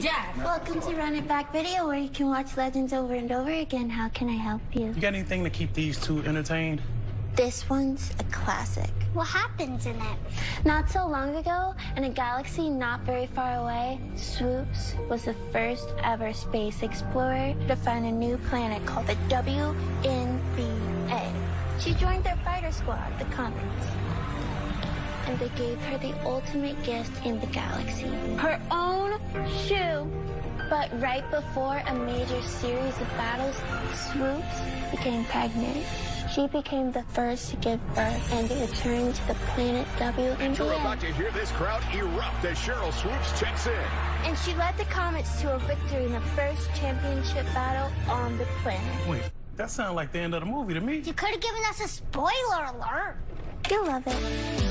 Dad. Welcome to Run It Back Video, where you can watch Legends over and over again. How can I help you? You got anything to keep these two entertained? This one's a classic. What happens in it? Not so long ago, in a galaxy not very far away, Swoopes was the first ever space explorer to find a new planet called the WNBA. She joined their fighter squad, the Comets. And they gave her the ultimate gift in the galaxy her own shoe. But right before a major series of battles, Swoopes became pregnant. She became the first to give birth and returned to the planet WNBA. You're about to hear this crowd erupt as Sheryl Swoopes checks in. And she led the Comets to a victory in the first championship battle on the planet. Wait, that sounds like the end of the movie to me. You could have given us a spoiler alert. You'll love it.